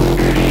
Okay.